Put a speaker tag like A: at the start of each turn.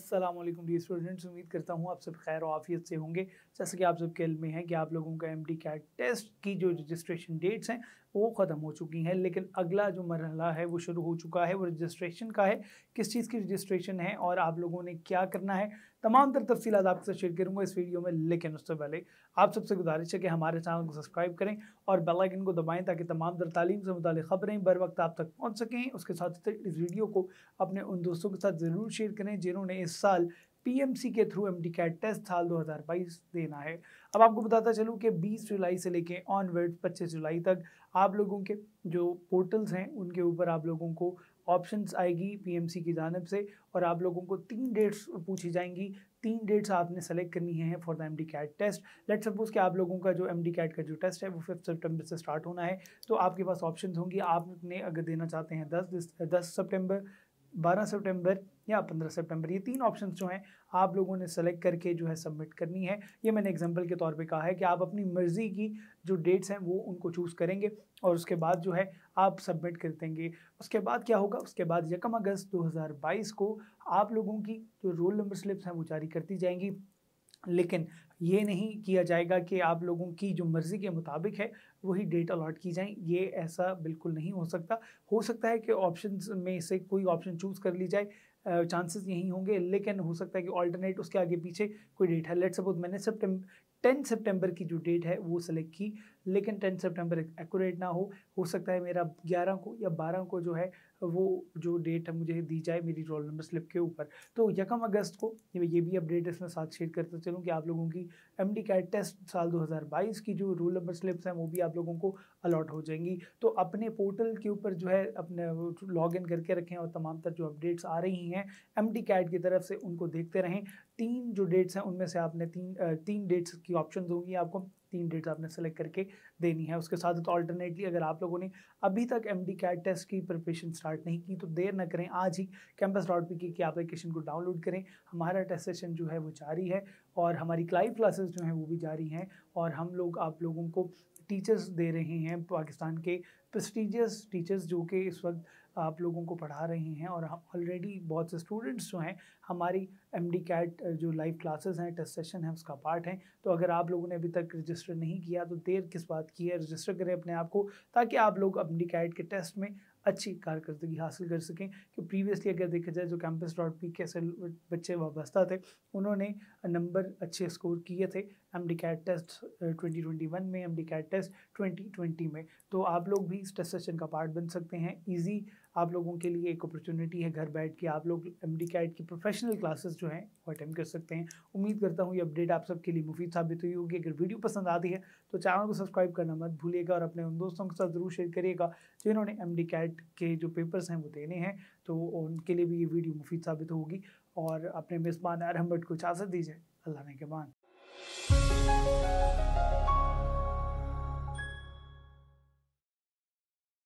A: अस्सलाम वालेकुम D students उम्मीद करता हूँ आप सब खैर आफियत से होंगे। जैसे कि आप सबके इल्म में है कि आप लोगों का एम डी कैट टेस्ट की जो रजिस्ट्रेशन डेट्स हैं, वो ख़त्म हो चुकी हैं, लेकिन अगला जो मरहला है, वो शुरू हो चुका है, वो रजिस्ट्रेशन का है। किस चीज़ की रजिस्ट्रेशन है और आप लोगों ने क्या करना है, तमाम तर तफसी आपके साथ शेयर करूँगा इस वीडियो में। लेकिन उससे पहले आप सबसे गुजारिश है कि हमारे चैनल को सब्सक्राइब करें और बेल आइकन को दबाएँ, ताकि तमाम तर तालीम से मुतल ख़बरें बर वक्त आप तक पहुँच सकें। उसके साथ इस वीडियो को अपने उन दोस्तों के साथ ज़रूर शेयर करें, जिन्होंने इस साल पीएमसी के थ्रू एम कैट टेस्ट साल 2022 देना है। अब आपको बताता चलूँ कि 20 जुलाई से लेके ऑनवर्ड 25 जुलाई तक आप लोगों के जो पोर्टल्स हैं, उनके ऊपर आप लोगों को ऑप्शंस आएगी पीएमसी की जानब से और आप लोगों को तीन डेट्स पूछी जाएँगी। तीन डेट्स आपने सेलेक्ट करनी है for the M D CAT test let suppose कि आप लोगों का जो एम डी कैट का जो टेस्ट है, वो फिफ्थ सितंबर से स्टार्ट होना है तो आपके पास ऑप्शंस होंगी। आपने अगर देना चाहते हैं दस दस सितंबर बारह सितंबर या पंद्रह सितंबर, ये तीन ऑप्शन जो हैं आप लोगों ने सेलेक्ट करके जो है सबमिट करनी है। ये मैंने एग्ज़ाम्पल के तौर पे कहा है कि आप अपनी मर्ज़ी की जो डेट्स हैं वो उनको चूज़ करेंगे और उसके बाद जो है आप सबमिट कर देंगे। उसके बाद क्या होगा? उसके बाद यकम अगस्त 2022 को आप लोगों की जो रोल नंबर स्लिप्स हैं वो जारी कर दी जाएँगी। लेकिन ये नहीं किया जाएगा कि आप लोगों की जो मर्ज़ी के मुताबिक है, वही डेट अलाट की जाए। ये ऐसा बिल्कुल नहीं हो सकता। हो सकता है कि ऑप्शन में से कोई ऑप्शन चूज़ कर ली जाए चांसेस यही होंगे, लेकिन हो सकता है कि ऑल्टरनेट उसके आगे पीछे कोई डेट है। लेट सपोज़ मैंने सेप्टेम्बर टेन सितंबर की जो डेट है, वो सेलेक्ट की, लेकिन टेन सितंबर एक्यूरेट ना हो हो सकता है मेरा ग्यारह को या बारह को जो है, वो जो डेट है मुझे दी जाए मेरी रोल नंबर स्लिप के ऊपर। तो यकम अगस्त को, ये भी अपडेट इसमें साथ शेयर करते चलूँ कि आप लोगों की एम डी कैट टेस्ट साल 2022 की जो रोल नंबर स्लिप्स हैं, वो भी आप लोगों को अलॉट हो जाएँगी। तो अपने पोर्टल के ऊपर जो है, अपने लॉग इन करके रखें और तमाम तर जो अपडेट्स आ रही हैं एम डी कैट की तरफ़ से उनको देखते रहें। तीन जो डेट्स हैं, उनमें से आपने तीन तीन डेट्स की ऑप्शन होंगी आपको। तीन डेट्स आपने सेलेक्ट करके देनी है। उसके साथ तो अल्टरनेटली अगर आप लोगों ने अभी तक एम डी कैट टेस्ट की प्रिपरेशन स्टार्ट नहीं की तो देर ना करें। आज ही कैंपस डॉट पी की एप्लीकेशन को डाउनलोड करें। हमारा टेस्ट सेशन जो है वो जारी है और हमारी लाइव क्लासेस जो हैं वो भी जारी हैं और हम लोग आप लोगों को टीचर्स दे रहे हैं पाकिस्तान के प्रेस्टिजियस टीचर्स जो कि इस वक्त आप लोगों को पढ़ा रहे हैं और हम ऑलरेडी बहुत से स्टूडेंट्स जो हैं, हमारी एम डी कैट जो लाइव क्लासेस हैं टेस्ट सेशन है, उसका पार्ट हैं। तो अगर आप लोगों ने अभी तक रजिस्टर नहीं किया तो देर किस बात की है? रजिस्टर करें अपने आप को ताकि आप लोग अपनी कैट के टेस्ट में अच्छी कारकर्दगी हासिल कर सकें कि प्रीवियसली अगर देखा जाए जो कैंपस डॉट पी के से बच्चे वाबस्ता थे, उन्होंने नंबर अच्छे स्कोर किए थे M D CAT test twenty twenty one में M D CAT test twenty twenty में। तो आप लोग भी इस टेस्ट सेशन का पार्ट बन सकते हैं। ईजी आप लोगों के लिए एक अपॉर्चुनिटी है घर बैठ के आप लोग एम डी कैट की प्रोफेशनल क्लासेस जो हैं वो अटेंड कर सकते हैं। उम्मीद करता हूँ ये अपडेट आप सबके लिए मुफीद साबित हुई होगी। अगर वीडियो पसंद आती है तो चैनल को सब्सक्राइब करना मत भूलिएगा और अपने उन दोस्तों के साथ ज़रूर शेयर करिएगा जिन्होंने एम डी कैट के जो पेपर्स हैं वो देने हैं तो उनके लिए भी ये वीडियो मुफीद साबित होगी और अपने मेज़बान अरहमद को इजाज़त दीजिए अल्लाह ने के बाद